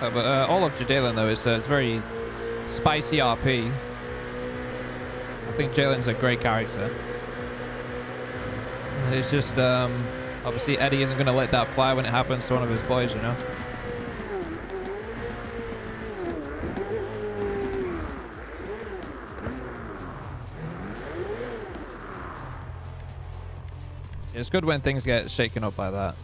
Uh, but uh, all of Jaylen, though, is, uh, very spicy RP. I think Jaylen's a great character. It's just, um, obviously, Eddie isn't going to let that fly when it happens to one of his boys, you know? It's good when things get shaken up like that.